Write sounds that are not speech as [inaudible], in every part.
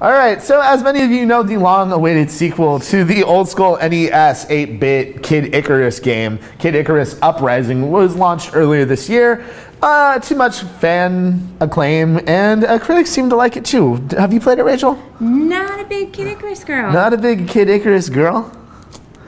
All right, so as many of you know, the long-awaited sequel to the old school NES 8-bit Kid Icarus game, Kid Icarus Uprising, was launched earlier this year. Uh, to much fan acclaim, and uh, critics seem to like it too. Have you played it, Raychul? Not a big Kid Icarus girl. Not a big Kid Icarus girl.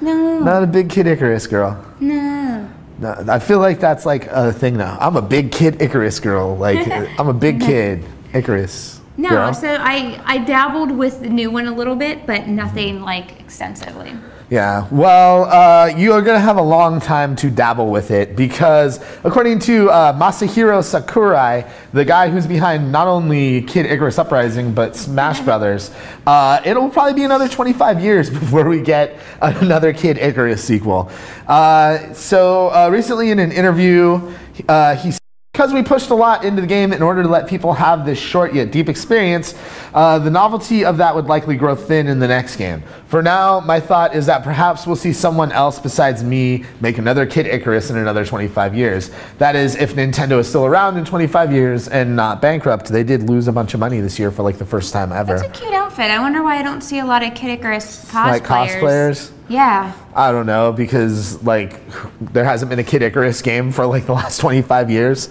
no. Not a big Kid Icarus girl. no. No, I feel like that's like a thing now. I'm a big Kid Icarus girl. Like [laughs] I'm a big kid Icarus. No, girl. so I, I dabbled with the new one a little bit, but nothing like extensively. Yeah, well, uh, you are going to have a long time to dabble with it because, according to uh, Masahiro Sakurai, the guy who's behind not only Kid Icarus Uprising but Smash Brothers, uh, it'll probably be another 25 years [laughs] before we get another Kid Icarus sequel. Uh, so, uh, recently in an interview, uh, he because we pushed a lot into the game in order to let people have this short yet deep experience, uh, the novelty of that would likely grow thin in the next game. For now, my thought is that perhaps we'll see someone else besides me make another Kid Icarus in another 25 years. That is, if Nintendo is still around in 25 years and not bankrupt. They did lose a bunch of money this year for like the first time ever. It's a cute outfit. I wonder why I don't see a lot of Kid Icarus cosplayers. Like cosplayers? Yeah. I don't know because like there hasn't been a Kid Icarus game for like the last 25 years.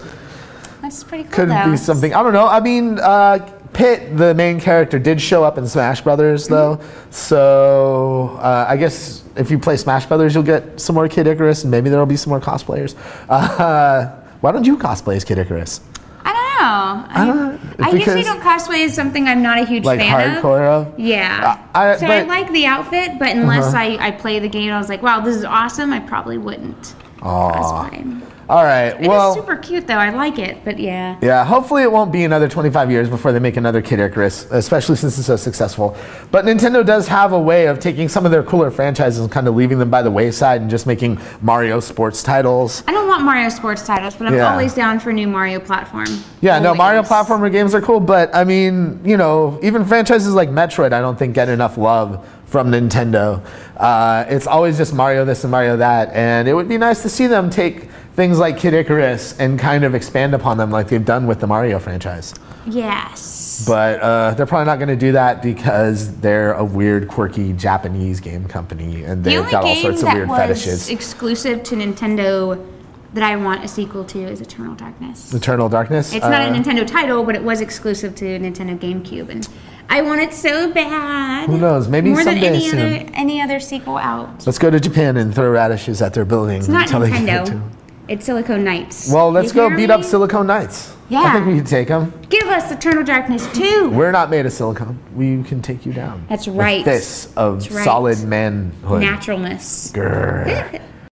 That's pretty cool. Could though. be something. I don't know. I mean, uh, Pit, the main character, did show up in Smash Brothers, though. So uh, I guess if you play Smash Brothers, you'll get some more Kid Icarus, and maybe there will be some more cosplayers. Uh, [laughs] why don't you cosplay as Kid Icarus? I don't know. I, don't know. I guess you don't cosplay as something I'm not a huge Like fan hardcore of? of. Yeah. I- so I like the outfit, but unless Uh-huh. I, I play the game, I was like, wow, this is awesome. I probably wouldn't Aw. cosplay. All right. It is well. super cute though. I like it, but yeah. Yeah, hopefully it won't be another 25 years before they make another Kid Icarus, especially since it's so successful. But Nintendo does have a way of taking some of their cooler franchises and kind of leaving them by the wayside and just making Mario sports titles. I don't want Mario sports titles, but I'm Yeah. always down for new Mario platform. Yeah, no, Mario platformer games are cool, but I mean, you know, even franchises like Metroid, I don't think get enough love from Nintendo. Uh, it's always just Mario this and Mario that, and it would be nice to see them take things like Kid Icarus and kind of expand upon them like they've done with the Mario franchise. Yes. But uh, they're probably not going to do that because they're a weird, quirky Japanese game company, and they've only got all sorts of that weird was fetishes. exclusive to Nintendo that I want a sequel to is Eternal Darkness. Eternal Darkness. It's not a uh, Nintendo title, but it was exclusive to Nintendo GameCube, and I want it so bad. Who knows? Maybe more than someday any soon. other any other sequel out. Let's go to Japan and throw radishes at their building It's not until they get Nintendo. to. It's Silicon Knights. Well, let's You go beat me? up Silicon Knights. Yeah. I think we can take them. Give us Eternal Darkness 2. We're not made of silicone. We can take you down. That's with right. Fists of That's right. solid manhood. Naturalness. Grr. [laughs]